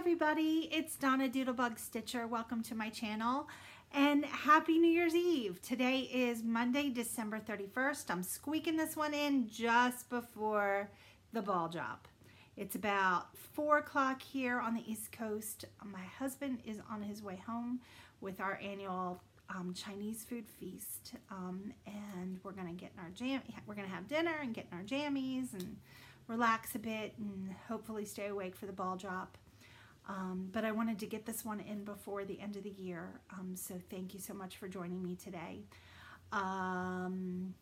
everybody, it's Donna Doodlebug Stitcher. Welcome to my channel and happy New Year's Eve. Today is Monday, December 31st. I'm squeaking this one in just before the ball drop. It's about four o'clock here on the East Coast. My husband is on his way home with our annual um, Chinese food feast. Um, and we're gonna get in our jam, we're gonna have dinner and get in our jammies and relax a bit and hopefully stay awake for the ball drop. Um, but I wanted to get this one in before the end of the year. Um, so thank you so much for joining me today. Um,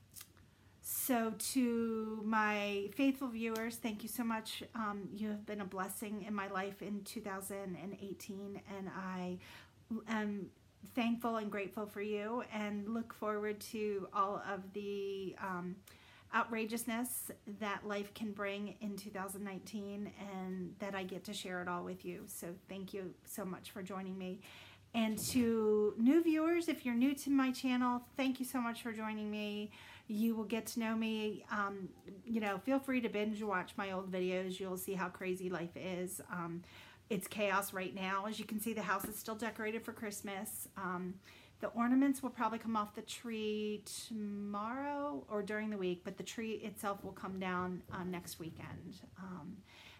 so to my faithful viewers, thank you so much. Um, you have been a blessing in my life in 2018 and I am thankful and grateful for you and look forward to all of the um, outrageousness that life can bring in 2019 and that I get to share it all with you. So thank you so much for joining me. And to new viewers, if you're new to my channel, thank you so much for joining me. You will get to know me. Um, you know, feel free to binge watch my old videos. You'll see how crazy life is. Um, it's chaos right now. As you can see, the house is still decorated for Christmas. Um, the ornaments will probably come off the tree tomorrow or during the week, but the tree itself will come down uh, next weekend. Um,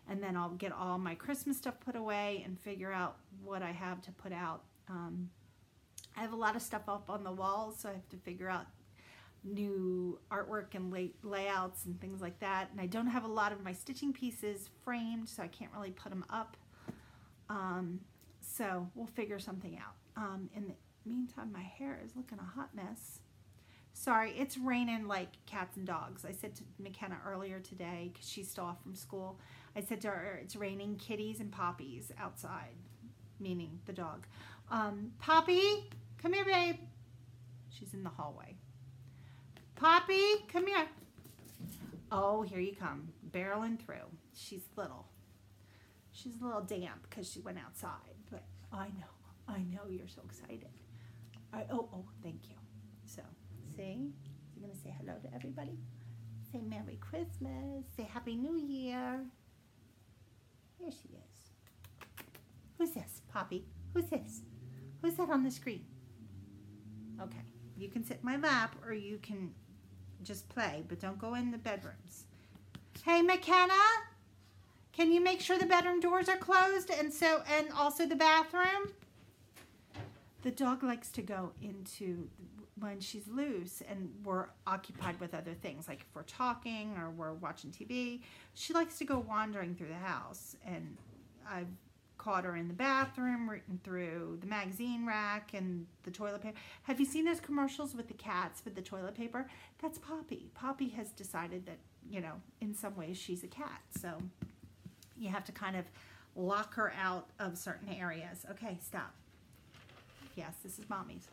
and then I'll get all my Christmas stuff put away and figure out what I have to put out. Um, I have a lot of stuff up on the walls, so I have to figure out new artwork and lay layouts and things like that. And I don't have a lot of my stitching pieces framed, so I can't really put them up. Um, so we'll figure something out. Um, in the Meantime, my hair is looking a hot mess. Sorry, it's raining like cats and dogs. I said to McKenna earlier today, because she's still off from school, I said to her, it's raining kitties and poppies outside, meaning the dog. Um, Poppy, come here, babe. She's in the hallway. Poppy, come here. Oh, here you come, barreling through. She's little. She's a little damp because she went outside, but I know, I know you're so excited. I, oh, oh, thank you. So, see? You're going to say hello to everybody? Say Merry Christmas. Say Happy New Year. Here she is. Who's this, Poppy? Who's this? Who's that on the screen? Okay, you can sit in my lap or you can just play, but don't go in the bedrooms. Hey, McKenna, can you make sure the bedroom doors are closed and so and also the bathroom? The dog likes to go into when she's loose and we're occupied with other things like if we're talking or we're watching TV she likes to go wandering through the house. And I've caught her in the bathroom written through the magazine rack and the toilet paper. Have you seen those commercials with the cats with the toilet paper? That's Poppy. Poppy has decided that you know in some ways she's a cat. So you have to kind of lock her out of certain areas. Okay stop Yes, this is mommy's.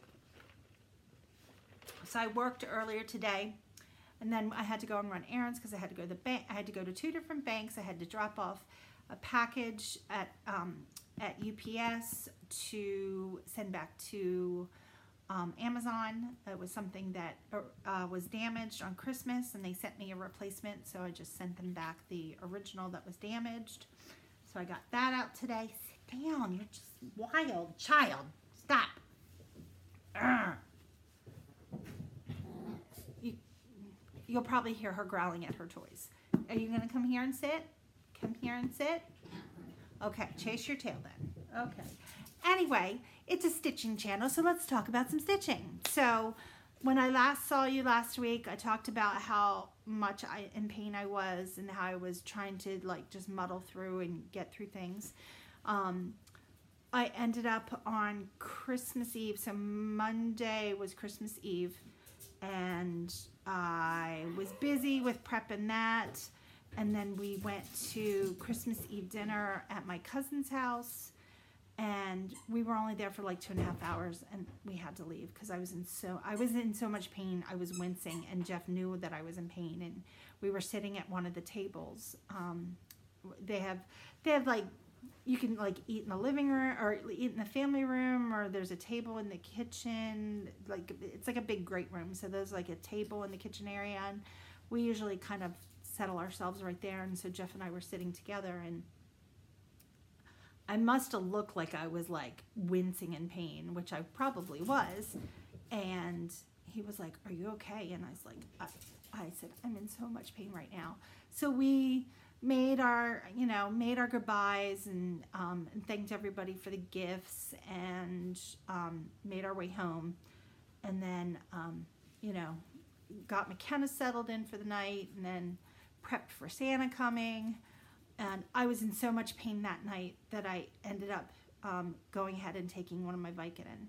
So I worked earlier today and then I had to go and run errands because I had to go to the bank. I had to go to two different banks. I had to drop off a package at um, at UPS to send back to um, Amazon. It was something that uh, was damaged on Christmas and they sent me a replacement. So I just sent them back the original that was damaged. So I got that out today. Sit down. You're just wild child. Stop. You, you'll probably hear her growling at her toys. Are you going to come here and sit? Come here and sit? Okay, chase your tail then. Okay. Anyway, it's a stitching channel, so let's talk about some stitching. So when I last saw you last week, I talked about how much I in pain I was and how I was trying to like just muddle through and get through things. Um, I ended up on Christmas Eve. So Monday was Christmas Eve. And I was busy with prepping that. And then we went to Christmas Eve dinner at my cousin's house. And we were only there for like two and a half hours and we had to leave because I was in so I was in so much pain. I was wincing and Jeff knew that I was in pain and we were sitting at one of the tables. Um, they have they have like you can like eat in the living room or eat in the family room or there's a table in the kitchen like it's like a big great room so there's like a table in the kitchen area and we usually kind of settle ourselves right there and so jeff and i were sitting together and I must have looked like I was like wincing in pain, which I probably was. And he was like, Are you okay? And I was like, I, I said, I'm in so much pain right now. So we made our, you know, made our goodbyes and, um, and thanked everybody for the gifts and um, made our way home. And then, um, you know, got McKenna settled in for the night and then prepped for Santa coming. And I was in so much pain that night that I ended up um, going ahead and taking one of my Vicodin.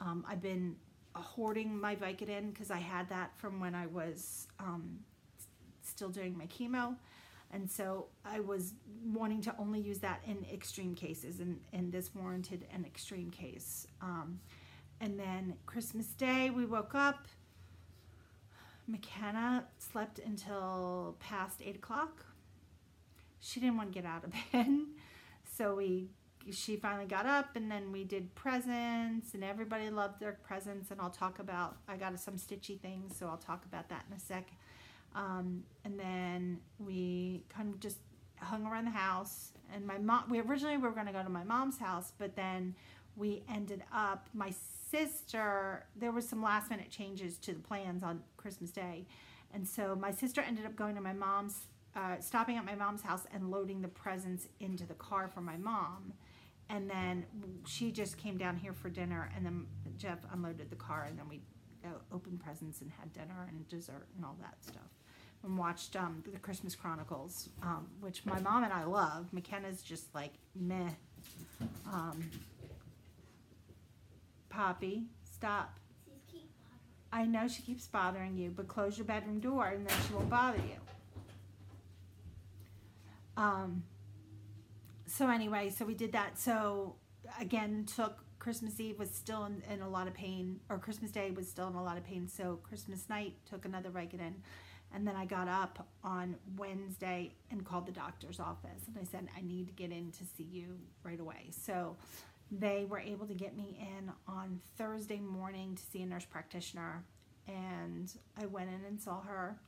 Um, I've been hoarding my Vicodin because I had that from when I was um, still doing my chemo. And so I was wanting to only use that in extreme cases, and, and this warranted an extreme case. Um, and then Christmas Day, we woke up. McKenna slept until past 8 o'clock she didn't want to get out of bed. So we she finally got up and then we did presents and everybody loved their presents and I'll talk about I got some stitchy things so I'll talk about that in a sec. Um, and then we kind of just hung around the house and my mom we originally were going to go to my mom's house but then we ended up my sister there was some last minute changes to the plans on Christmas Day and so my sister ended up going to my mom's uh, stopping at my mom's house and loading the presents into the car for my mom. And then she just came down here for dinner, and then Jeff unloaded the car, and then we uh, opened presents and had dinner and dessert and all that stuff. And watched um, the Christmas Chronicles, um, which my mom and I love. McKenna's just like meh. Um, Poppy, stop. I know she keeps bothering you, but close your bedroom door and then she won't bother you. Um, so anyway, so we did that. So again, took Christmas Eve was still in, in, a lot of pain, or Christmas Day was still in a lot of pain. So Christmas night took another Vicodin, and then I got up on Wednesday and called the doctor's office, and I said I need to get in to see you right away. So they were able to get me in on Thursday morning to see a nurse practitioner, and I went in and saw her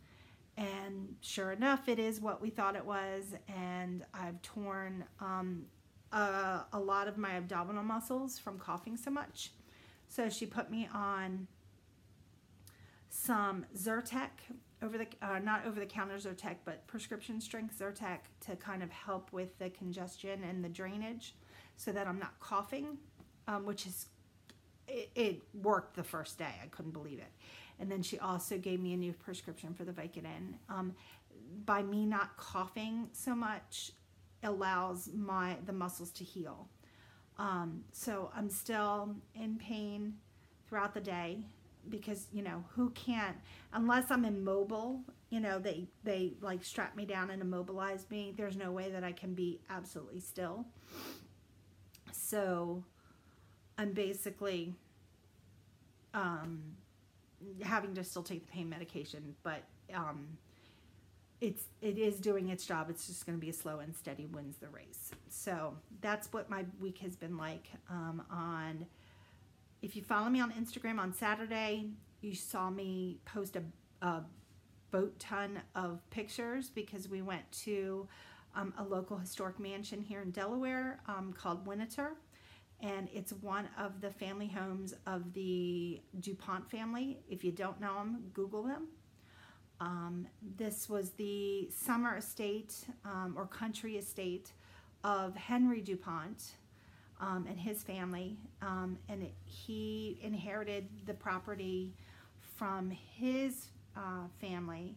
and sure enough, it is what we thought it was. And I've torn um, a, a lot of my abdominal muscles from coughing so much. So she put me on some Zyrtec over the uh, not over the counter Zyrtec, but prescription strength Zyrtec to kind of help with the congestion and the drainage, so that I'm not coughing, um, which is it, it worked the first day. I couldn't believe it. And then she also gave me a new prescription for the Vicodin. Um, by me not coughing so much, allows my the muscles to heal. Um, so I'm still in pain throughout the day because you know who can't unless I'm immobile. You know they they like strap me down and immobilize me. There's no way that I can be absolutely still. So I'm basically um, having to still take the pain medication, but um, it's it is doing its job. It's just going to be a slow and steady wins the race. So that's what my week has been like. Um, on if you follow me on Instagram on Saturday, you saw me post a, a boat ton of pictures because we went to um, a local historic mansion here in Delaware um, called Winterthur and it's one of the family homes of the DuPont family. If you don't know them, Google them. Um, this was the summer estate um, or country estate of Henry DuPont um, and his family, um, and it, he inherited the property from his uh, family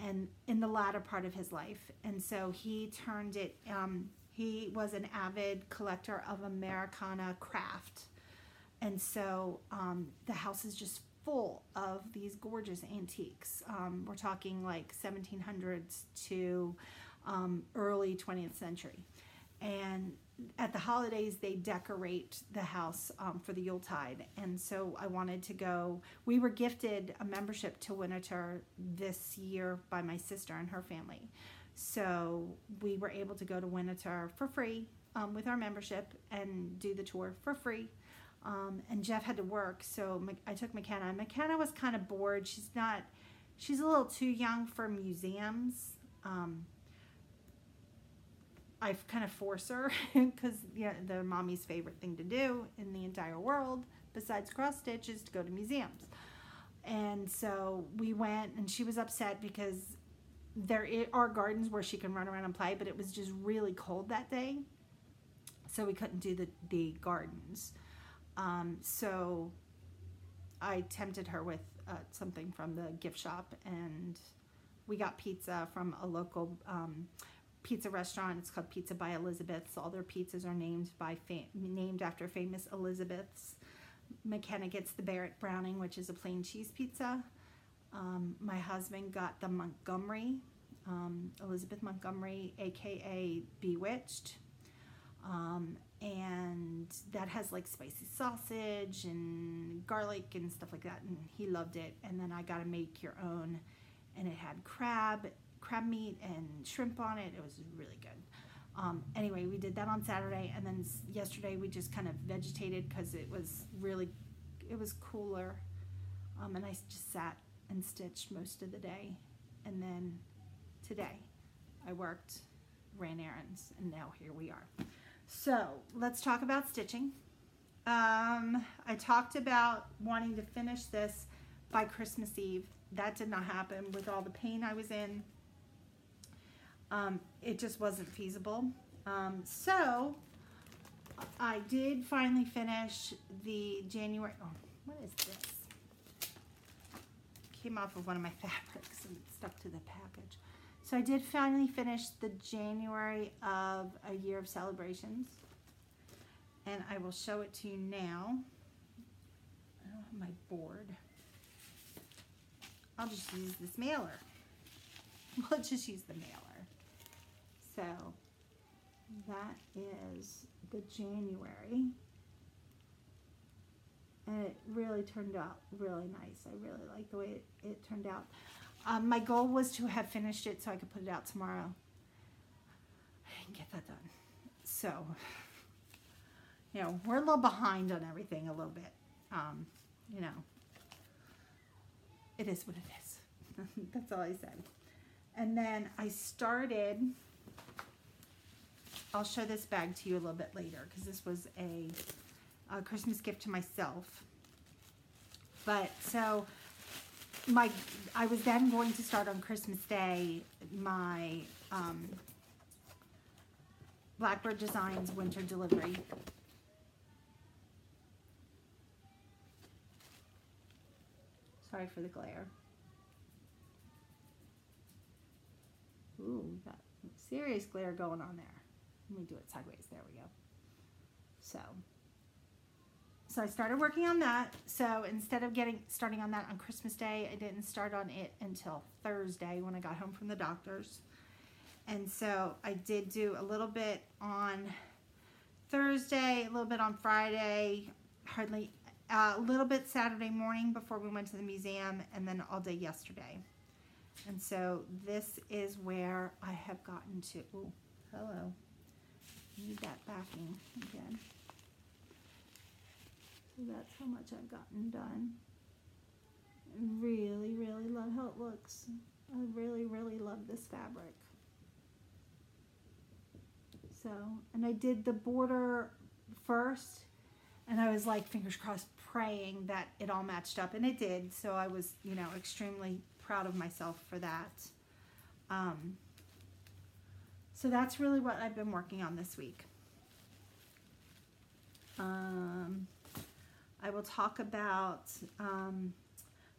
and in the latter part of his life. And so he turned it um, he was an avid collector of Americana craft. And so um, the house is just full of these gorgeous antiques. Um, we're talking like 1700s to um, early 20th century. And at the holidays, they decorate the house um, for the Yuletide. And so I wanted to go. We were gifted a membership to Winterthur this year by my sister and her family. So we were able to go to Winterthur for free um, with our membership and do the tour for free. Um, and Jeff had to work, so I took McKenna. McKenna was kind of bored. She's not, she's a little too young for museums. Um, I kind of force her because yeah, the mommy's favorite thing to do in the entire world, besides cross stitch, is to go to museums. And so we went, and she was upset because there are gardens where she can run around and play, but it was just really cold that day, so we couldn't do the the gardens. Um, so I tempted her with uh, something from the gift shop, and we got pizza from a local um, pizza restaurant. It's called Pizza by Elizabeth's. All their pizzas are named by named after famous Elizabeths. McKenna gets the Barrett Browning, which is a plain cheese pizza. Um, my husband got the Montgomery, um, Elizabeth Montgomery, aka Bewitched. Um, and that has like spicy sausage and garlic and stuff like that. And he loved it. And then I got to make your own, and it had crab crab meat and shrimp on it. It was really good. Um, anyway, we did that on Saturday, and then yesterday we just kind of vegetated because it was really, it was cooler, um, and I just sat and stitched most of the day, and then today I worked, ran errands, and now here we are. So let's talk about stitching. Um, I talked about wanting to finish this by Christmas Eve. That did not happen with all the pain I was in um, it just wasn't feasible. Um, so I did finally finish the January. Oh, what is this? Came off of one of my fabrics and stuck to the package. So I did finally finish the January of a year of celebrations. And I will show it to you now. I don't have my board. I'll just use this mailer. We'll just use the mailer. So that is the January. And it really turned out really nice. I really like the way it, it turned out. Um, my goal was to have finished it so I could put it out tomorrow. I get that done. So, you know, we're a little behind on everything a little bit. Um, you know, it is what it is. That's all I said. And then I started I'll show this bag to you a little bit later because this was a, a, Christmas gift to myself. But so my I was then going to start on Christmas Day my um, Blackbird Designs winter delivery. Sorry for the glare. Ooh, got serious glare going on there. Let me do it sideways. There we go. So, so I started working on that. So instead of getting starting on that on Christmas Day, I didn't start on it until Thursday when I got home from the doctor's. And so I did do a little bit on Thursday, a little bit on Friday, hardly uh, a little bit Saturday morning before we went to the museum, and then all day yesterday. And so this is where I have gotten to. Ooh, hello. Need that backing again. So that's how much I've gotten done. I really, really love how it looks. I really, really love this fabric. So, and I did the border first, and I was like, fingers crossed, praying that it all matched up, and it did. So I was, you know, extremely proud of myself for that. Um, so that's really what I've been working on this week. Um, I will talk about um,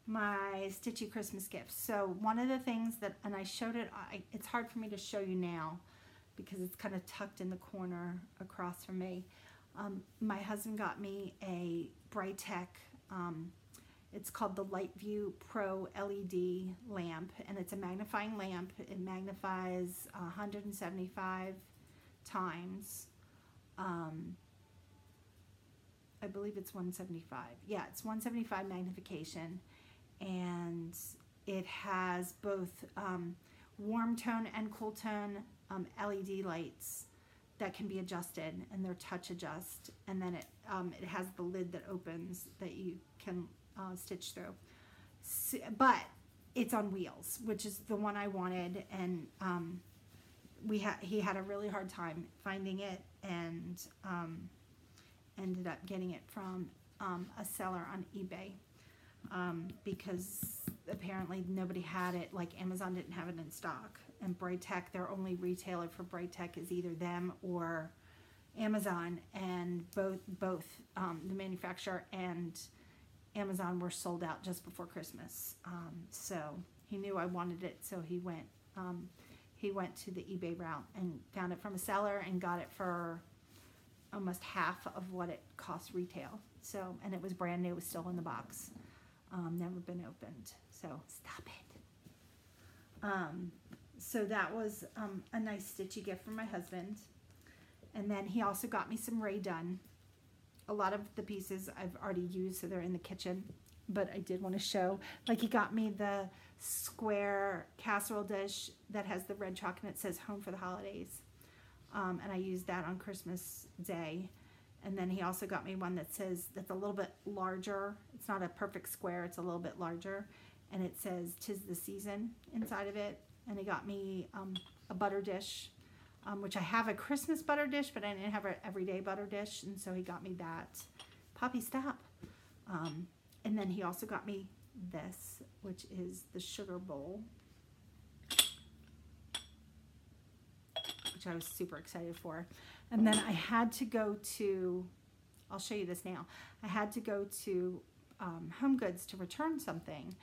my Stitchy Christmas gifts. So one of the things that, and I showed it, I, it's hard for me to show you now because it's kind of tucked in the corner across from me. Um, my husband got me a Brightech um, it's called the LightView Pro LED lamp, and it's a magnifying lamp. It magnifies 175 times. Um, I believe it's 175. Yeah, it's 175 magnification, and it has both um, warm tone and cool tone um, LED lights that can be adjusted, and they're touch adjust. And then it um, it has the lid that opens that you can uh, stitch through. So, but it's on wheels, which is the one I wanted. And um, we had he had a really hard time finding it and um, ended up getting it from um, a seller on eBay um, because apparently nobody had it. Like Amazon didn't have it in stock, and Brightech, their only retailer for Brightech is either them or Amazon, and both both um, the manufacturer and Amazon were sold out just before Christmas. Um, so he knew I wanted it, so he went um, he went to the eBay route and found it from a seller and got it for almost half of what it cost retail. So and it was brand new, it was still in the box, um, never been opened. So stop it. Um, so that was um, a nice stitchy gift from my husband. And then he also got me some Rae Dunn. A lot of the pieces I've already used, so they're in the kitchen. But I did want to show, like he got me the square casserole dish that has the red chalk and it says home for the holidays. Um, and I used that on Christmas Day. And then he also got me one that says, that's a little bit larger. It's not a perfect square, it's a little bit larger. And it says, tis the season inside of it. And he got me um, a butter dish um, which I have a Christmas butter dish, but I didn't have an everyday butter dish, and so he got me that. Poppy, stop. Um, and then he also got me this, which is the sugar bowl, which I was super excited for. And then I had to go to, I'll show you this now. I had to go to um, Home Goods to return something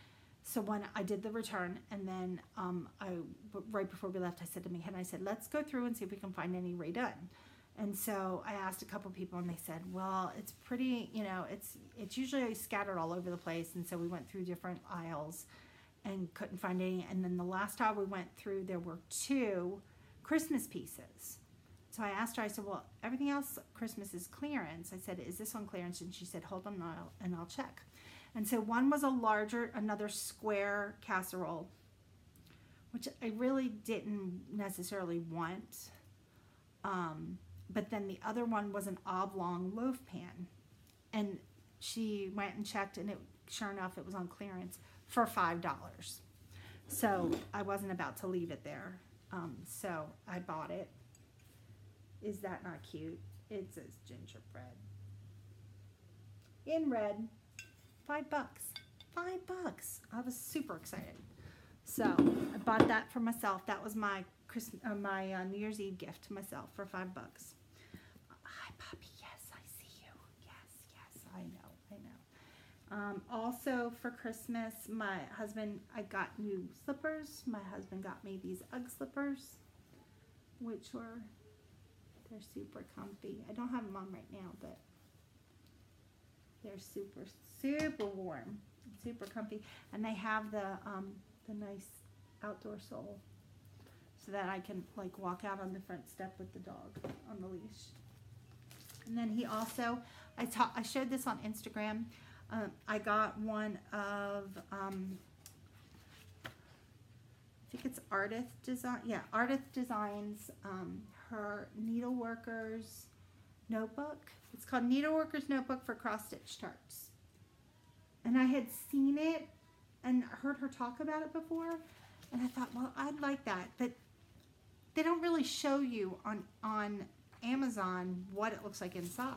so when I did the return, and then um, I right before we left, I said to Megan, I said, let's go through and see if we can find any Rae Dunn. And so I asked a couple people, and they said, well, it's pretty, you know, it's it's usually scattered all over the place. And so we went through different aisles and couldn't find any. And then the last aisle we went through, there were two Christmas pieces. So I asked her, I said, well, everything else Christmas is clearance. I said, is this on clearance? And she said, hold on, and I'll, and I'll check. And so one was a larger, another square casserole, which I really didn't necessarily want. Um, but then the other one was an oblong loaf pan. And she went and checked, and it sure enough, it was on clearance for $5. So I wasn't about to leave it there. Um, so I bought it. Is that not cute? It says gingerbread in red. Five bucks. Five bucks. I was super excited. So I bought that for myself. That was my Christmas, uh, my uh, New Year's Eve gift to myself for five bucks. Hi, puppy. Yes, I see you. Yes, yes, I know, I know. Um, also for Christmas, my husband, I got new slippers. My husband got me these UGG slippers, which were, they're super comfy. I don't have them on right now, but they're super, super warm, super comfy, and they have the um, the nice outdoor sole, so that I can like walk out on the front step with the dog on the leash. And then he also, I taught, I showed this on Instagram. Um, I got one of, um, I think it's Artith Design. Yeah, Artith Designs. Um, her needleworkers notebook. It's called Needleworker's Notebook for Cross Stitch Charts. And I had seen it and heard her talk about it before. And I thought, well, I'd like that. But they don't really show you on, on Amazon what it looks like inside.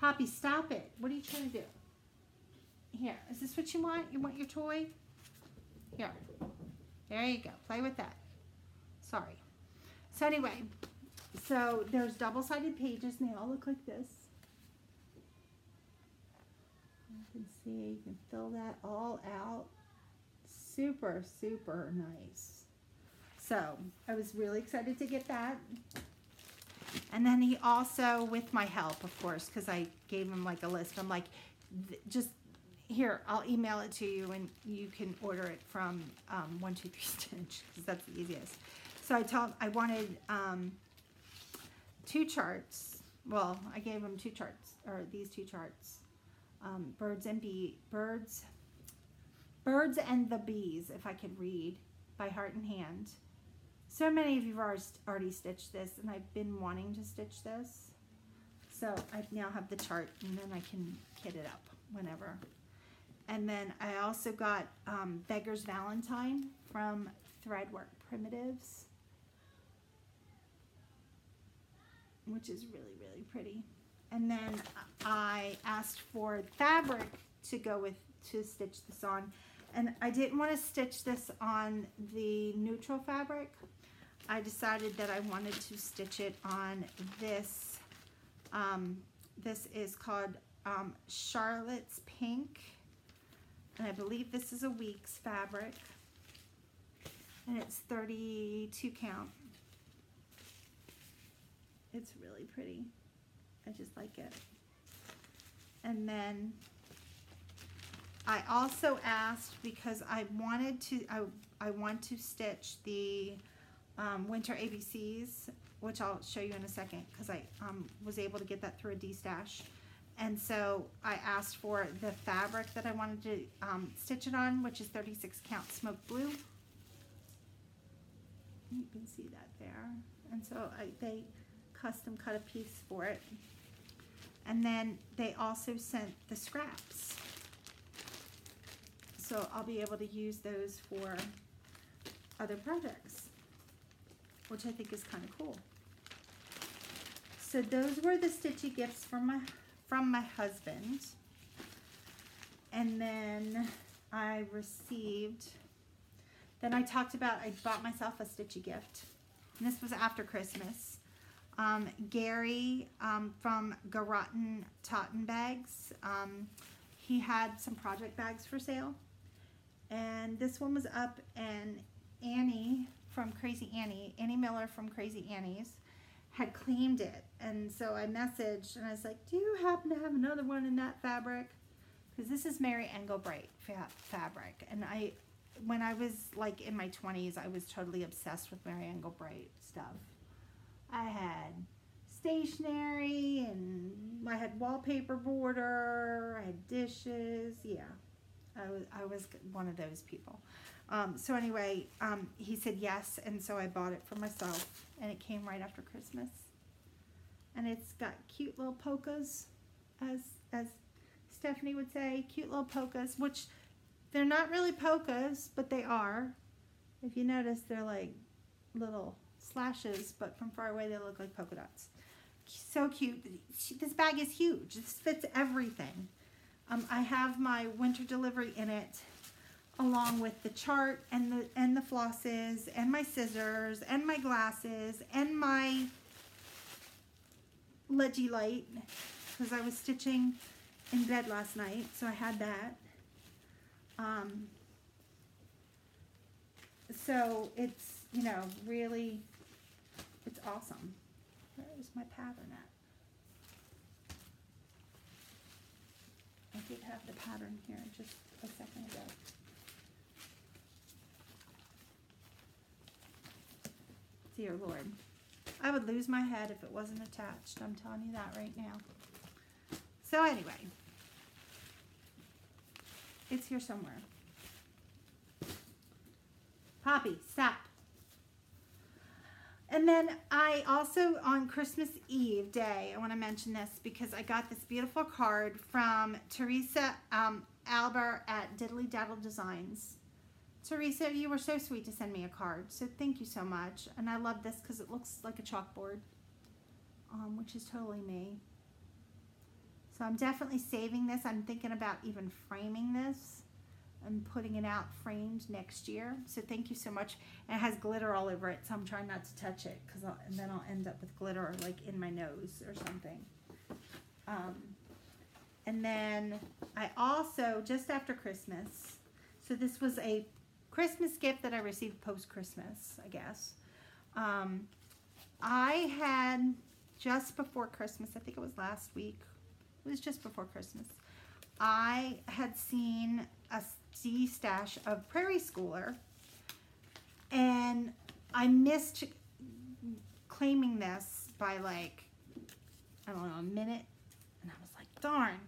Poppy, stop it. What are you trying to do? Here, is this what you want? You want your toy? Here. There you go. Play with that. Sorry. So anyway, so there's double-sided pages and they all look like this. You can see, you can fill that all out. Super, super nice. So I was really excited to get that. And then he also, with my help, of course, because I gave him like a list, I'm like, just here, I'll email it to you and you can order it from um, 123 Stitch because that's the easiest. So I told, I wanted um, two charts. Well, I gave him two charts, or these two charts. Um, birds and bee, birds, birds and the bees, if I could read by heart and hand. So many of you have already stitched this, and I've been wanting to stitch this. So I now have the chart, and then I can kit it up whenever. And then I also got um, Beggar's Valentine from Threadwork Primitives. Which is really, really pretty. And then I asked for fabric to go with, to stitch this on. And I didn't want to stitch this on the neutral fabric. I decided that I wanted to stitch it on this. Um, this is called um, Charlotte's Pink. And I believe this is a week's fabric. And it's 32 count. It's really pretty. I just like it. And then I also asked because I wanted to, I, I want to stitch the um, winter ABCs, which I'll show you in a second because I um, was able to get that through a D-stash. And so I asked for the fabric that I wanted to um, stitch it on, which is 36 count smoke blue. You can see that there. And so I, they custom cut a piece for it. And then they also sent the scraps. So I'll be able to use those for other projects, which I think is kind of cool. So those were the stitchy gifts from my from my husband. And then I received, then I talked about, I bought myself a stitchy gift. And this was after Christmas. Um, Gary um, from Garrotten Totten Bags, um, he had some project bags for sale. And this one was up and Annie from Crazy Annie, Annie Miller from Crazy Annie's, had claimed it. And so I messaged and I was like, do you happen to have another one in that fabric? Because this is Mary Engelbreit fa fabric. And I, when I was like in my 20s, I was totally obsessed with Mary Engelbreit stuff. I had stationery and I had wallpaper border, I had dishes. Yeah, I was, I was one of those people. Um, so anyway, um, he said yes, and so I bought it for myself, and it came right after Christmas. And it's got cute little polkas, as as Stephanie would say, cute little polkas, which they're not really polkas, but they are. If you notice, they're like little slashes, but from far away they look like polka dots. So cute. This bag is huge. This fits everything. Um, I have my winter delivery in it along with the chart and the and the flosses and my scissors and my glasses and my ledgy light because I was stitching in bed last night so I had that um, so it's you know really it's awesome where is my pattern at I did have the pattern here just a second ago Dear Lord. I would lose my head if it wasn't attached. I'm telling you that right now. So anyway, it's here somewhere. Poppy, stop. And then I also, on Christmas Eve day, I want to mention this because I got this beautiful card from Teresa um, Albert at Diddly Daddle Designs. Teresa, you were so sweet to send me a card, so thank you so much. And I love this because it looks like a chalkboard, um, which is totally me. So I'm definitely saving this. I'm thinking about even framing this and putting it out framed next year. So thank you so much. And it has glitter all over it, so I'm trying not to touch it because then I'll end up with glitter like in my nose or something. Um, and then I also, just after Christmas, so this was a Christmas gift that I received post-Christmas, I guess. Um, I had just before Christmas, I think it was last week, it was just before Christmas, I had seen a D-stash of Prairie Schooler and I missed claiming this by like, I don't know, a minute. And I was like, darn.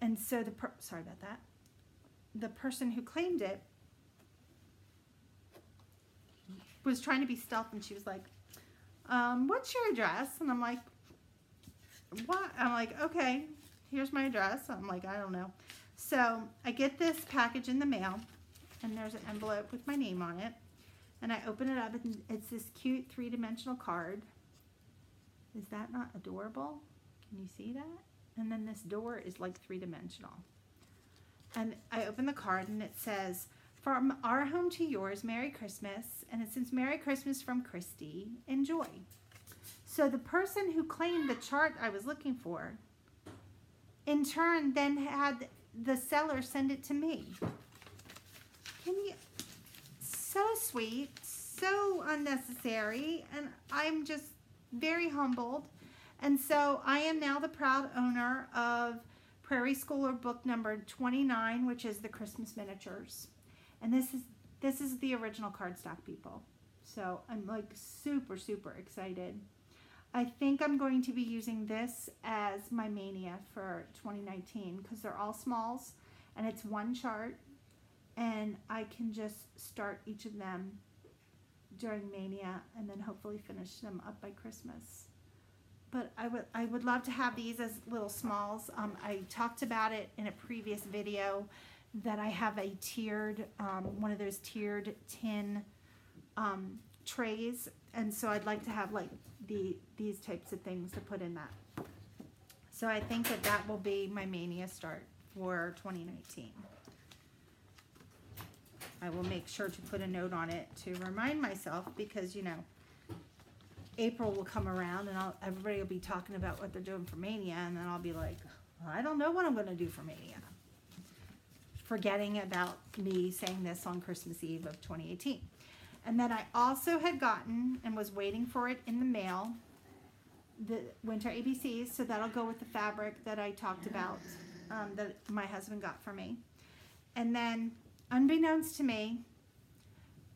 And so the, sorry about that. The person who claimed it was trying to be stealth and she was like, um, what's your address? And I'm like, what? I'm like, okay, here's my address. I'm like, I don't know. So I get this package in the mail and there's an envelope with my name on it. And I open it up and it's this cute three-dimensional card. Is that not adorable? Can you see that? And then this door is like three-dimensional. And I open the card and it says, from our home to yours, Merry Christmas. And it says, Merry Christmas from Christy. Enjoy. So the person who claimed the chart I was looking for, in turn, then had the seller send it to me. Can you? So sweet, so unnecessary, and I'm just very humbled. And so I am now the proud owner of Prairie Schooler book number 29, which is the Christmas miniatures. And this is this is the original cardstock people. So I'm like super, super excited. I think I'm going to be using this as my mania for 2019 because they're all smalls and it's one chart and I can just start each of them during mania and then hopefully finish them up by Christmas. But I would I would love to have these as little smalls. Um, I talked about it in a previous video that I have a tiered um, one of those tiered tin um, trays and so I'd like to have like the these types of things to put in that. So I think that that will be my mania start for 2019. I will make sure to put a note on it to remind myself because you know April will come around and I'll, everybody will be talking about what they're doing for mania and then I'll be like well, I don't know what I'm going to do for mania forgetting about me saying this on Christmas Eve of 2018 and then I also had gotten and was waiting for it in the mail, the winter ABCs. So that'll go with the fabric that I talked about um, that my husband got for me. And then, unbeknownst to me,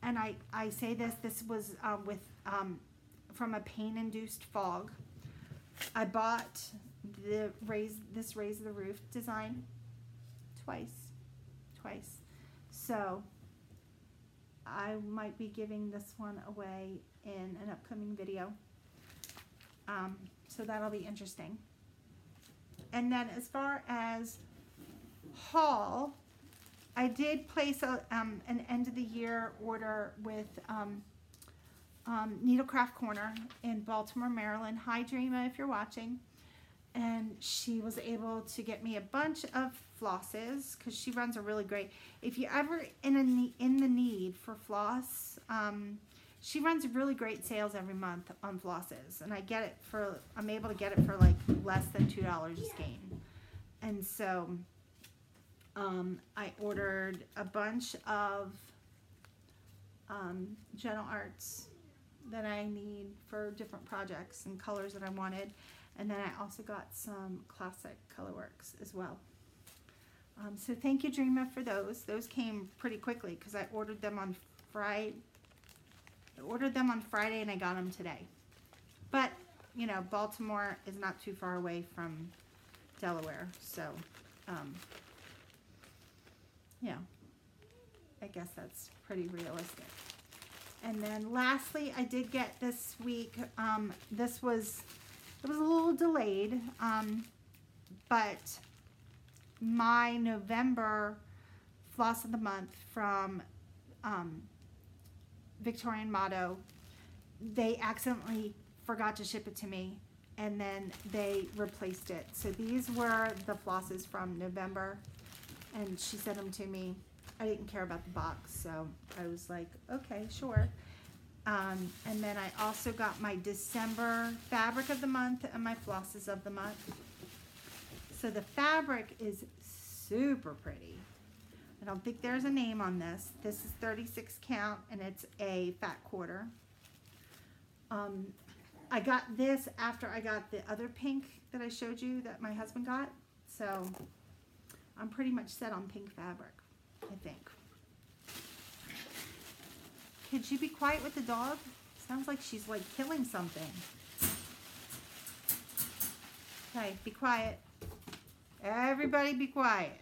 and I, I say this, this was um, with um, from a pain-induced fog. I bought the raise this raise the roof design twice, twice. So I might be giving this one away in an upcoming video. Um, so that'll be interesting. And then as far as haul, I did place a, um, an end of the year order with um, um, Needlecraft Corner in Baltimore, Maryland. Hi, Dreama, if you're watching. And she was able to get me a bunch of flosses because she runs a really great. If you ever in a in the need for floss, um, she runs really great sales every month on flosses, and I get it for I'm able to get it for like less than two dollars a skein, and so um, I ordered a bunch of um, Gentle Arts that I need for different projects and colors that I wanted. And then I also got some classic colorworks as well. Um, so thank you, Dreama, for those. Those came pretty quickly because I ordered them on Friday. I ordered them on Friday and I got them today. But, you know, Baltimore is not too far away from Delaware. So, um, yeah, I guess that's pretty realistic. And then lastly, I did get this week, um, this was, it was a little delayed, um, but my November floss of the month from um, Victorian Motto, they accidentally forgot to ship it to me and then they replaced it. So these were the flosses from November and she sent them to me. I didn't care about the box, so I was like, okay, sure. Um, and then I also got my December fabric of the month and my flosses of the month. So the fabric is super pretty. I don't think there's a name on this. This is 36 count and it's a fat quarter. Um, I got this after I got the other pink that I showed you that my husband got. So I'm pretty much set on pink fabric, I think. Could you be quiet with the dog? Sounds like she's like killing something. Okay, be quiet. Everybody be quiet.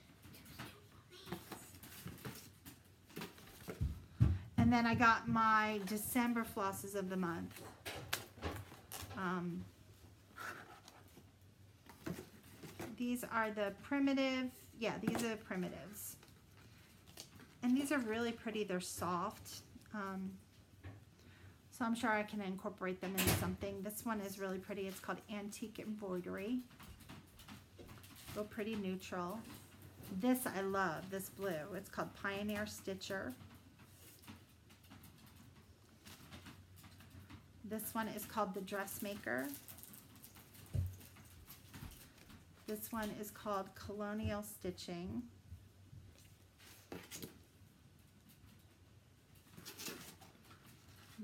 And then I got my December flosses of the month. Um, these are the primitive, yeah, these are the primitives. And these are really pretty, they're soft. Um, So I'm sure I can incorporate them into something. This one is really pretty. It's called Antique Embroidery. Real pretty neutral. This I love, this blue. It's called Pioneer Stitcher. This one is called The Dressmaker. This one is called Colonial Stitching.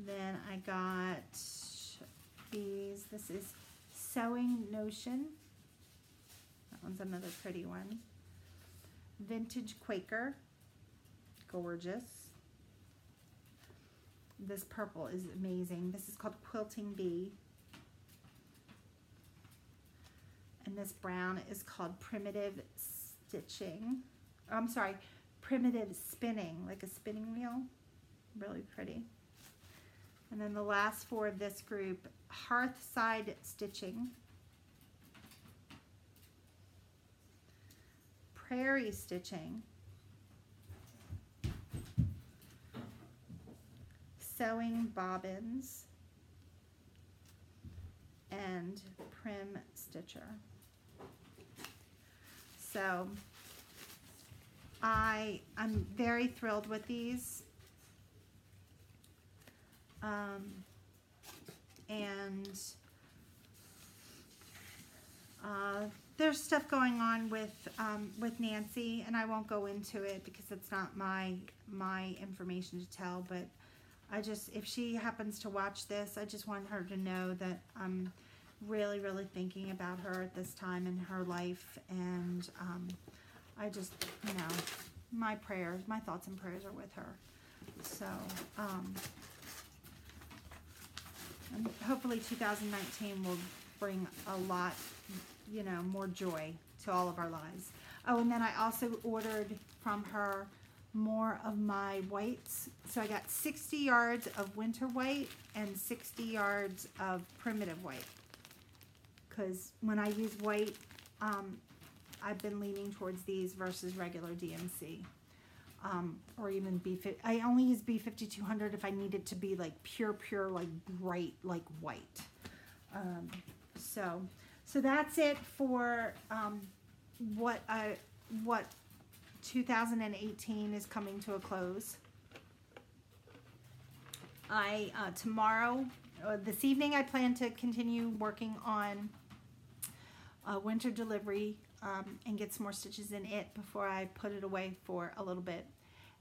Then I got these. This is Sewing Notion. That one's another pretty one. Vintage Quaker. Gorgeous. This purple is amazing. This is called Quilting Bee. And this brown is called Primitive Stitching. Oh, I'm sorry, Primitive Spinning, like a spinning wheel. Really pretty. And then the last four of this group, Hearthside Stitching. Prairie Stitching. Sewing Bobbins. And Prim Stitcher. So I I'm very thrilled with these. Um, and uh, there's stuff going on with um, with Nancy, and I won't go into it because it's not my my information to tell. But I just, if she happens to watch this, I just want her to know that I'm really, really thinking about her at this time in her life, and um, I just, you know, my prayers, my thoughts and prayers are with her. So. Um, and hopefully 2019 will bring a lot, you know, more joy to all of our lives. Oh, and then I also ordered from her more of my whites. So I got 60 yards of winter white and 60 yards of primitive white. Because when I use white, um, I've been leaning towards these versus regular DMC um, or even B. I only use B5200 if I need it to be like pure, pure, like bright, like white. Um, so, so that's it for um, what I what 2018 is coming to a close. I uh, tomorrow, uh, this evening, I plan to continue working on a winter delivery um, and get some more stitches in it before I put it away for a little bit.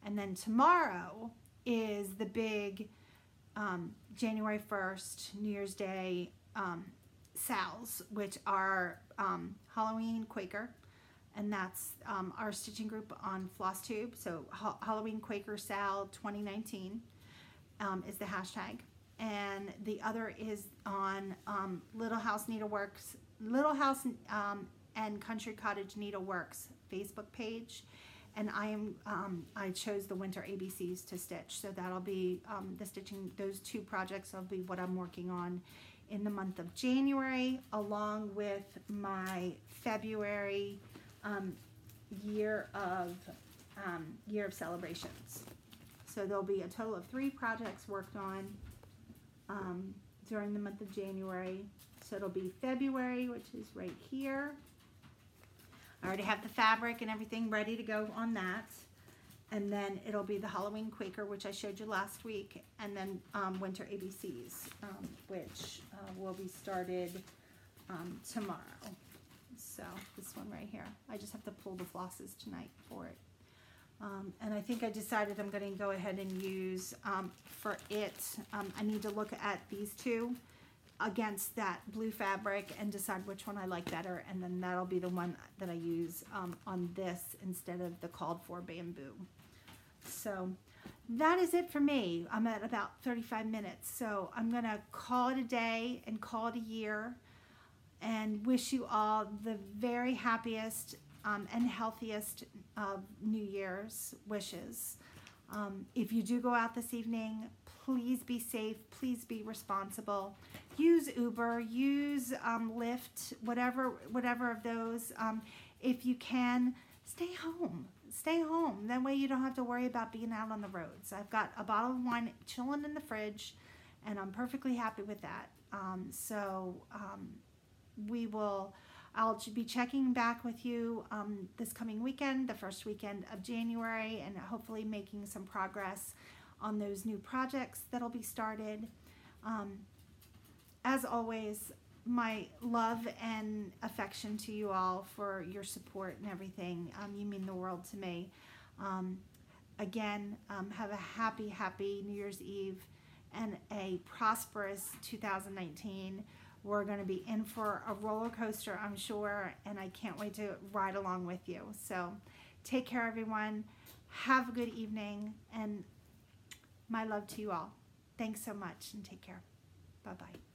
And then tomorrow is the big um, January 1st, New Year's Day um, which are um, Halloween Quaker. And that's um, our stitching group on FlossTube. So ha Halloween Quaker Sal 2019 um, is the hashtag. And the other is on um, Little House Needleworks, Little House and Country Cottage Needleworks Facebook page. And I am um, I chose the winter ABCs to stitch. So that'll be um, the stitching, those two projects will be what I'm working on in the month of January, along with my February um, year of um, year of celebrations. So there'll be a total of three projects worked on um, during the month of January. So it'll be February, which is right here. I already have the fabric and everything ready to go on that. And then it'll be the Halloween Quaker, which I showed you last week, and then um, Winter ABCs, um, which uh, will be started um, tomorrow. So this one right here. I just have to pull the flosses tonight for it. Um, and I think I decided I'm going to go ahead and use um, for it. Um, I need to look at these two against that blue fabric and decide which one I like better and then that'll be the one that I use um, on this instead of the called for bamboo. So that is it for me. I'm at about 35 minutes so I'm gonna call it a day and call it a year and wish you all the very happiest um, and healthiest of New Year's wishes. Um, if you do go out this evening, please be safe, please be responsible use Uber, use um, Lyft, whatever, whatever of those. Um, if you can, stay home. Stay home. That way you don't have to worry about being out on the roads. I've got a bottle of wine chilling in the fridge, and I'm perfectly happy with that. Um, so um, we will. I'll be checking back with you um, this coming weekend, the first weekend of January, and hopefully making some progress on those new projects that'll be started. Um, as always, my love and affection to you all for your support and everything. Um, you mean the world to me. Um, again, um, have a happy, happy New Year's Eve and a prosperous 2019. We're going to be in for a roller coaster, I'm sure, and I can't wait to ride along with you. So take care, everyone. Have a good evening, and my love to you all. Thanks so much, and take care. Bye bye.